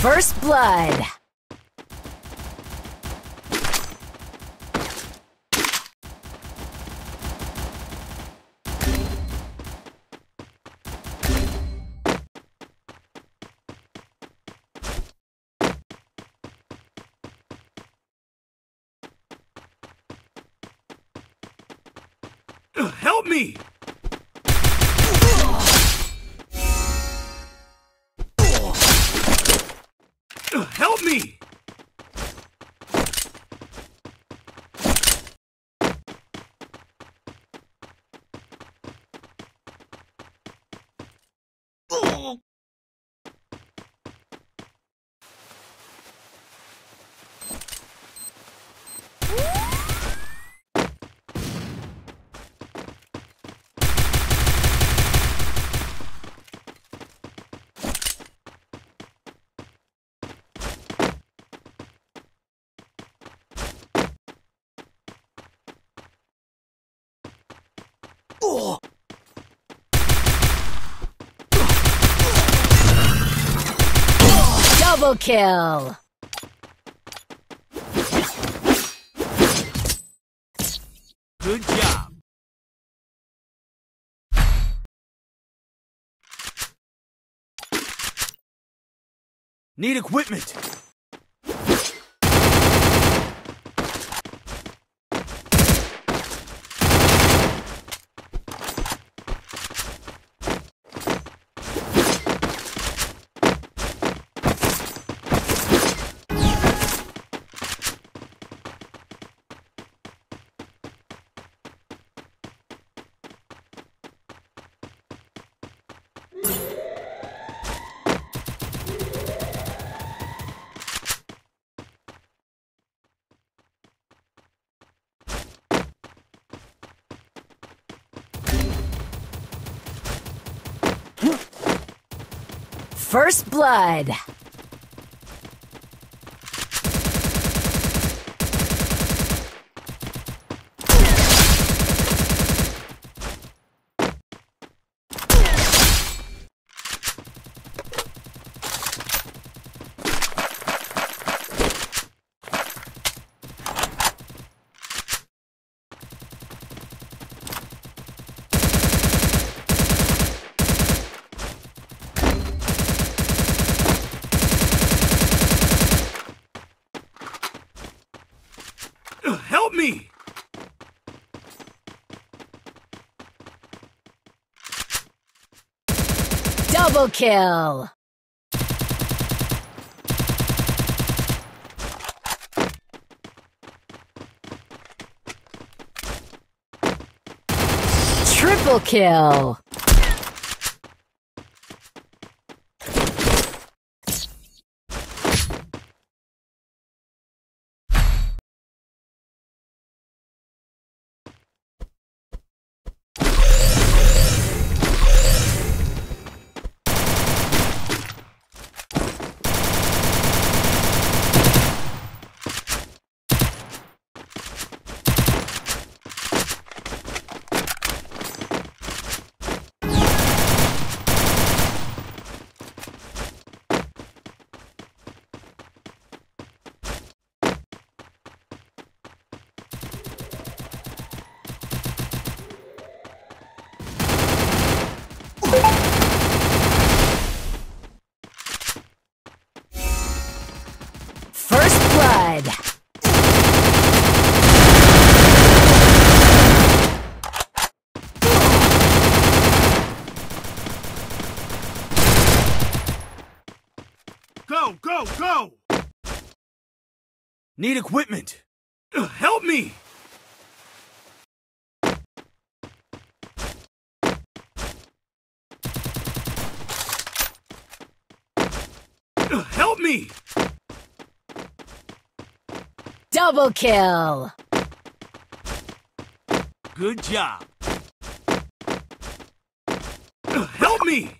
First Blood. Help me! Help me! Double kill. Good job. Need equipment. First Blood. Help me! Double kill. Triple kill. First Blood. Go, go, go! Need equipment. Help me! Help me! Double kill. Good job. Help me!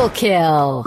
Triple kill.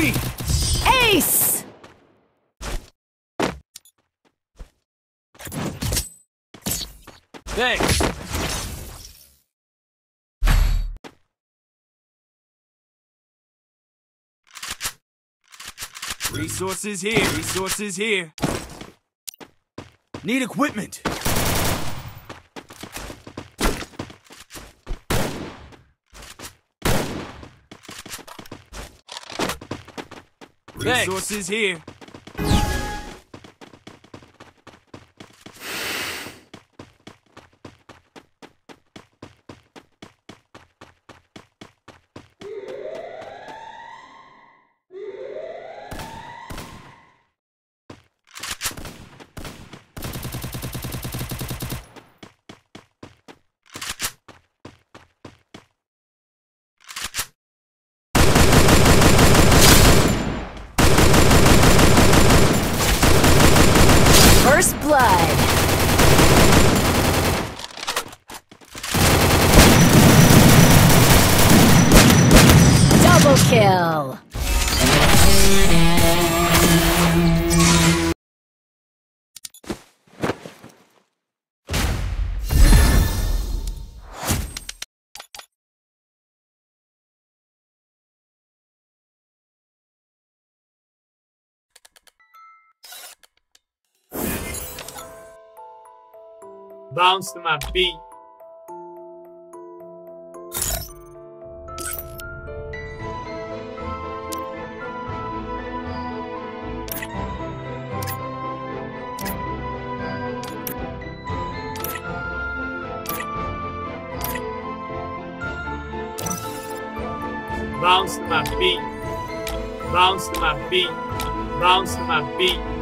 Help! Ace! Thanks. Resources here, resources here. Need equipment. Resources here. First blood. Double kill. Bounce to my beat. Bounce my beat. Bounce my beat. Bounce my beat.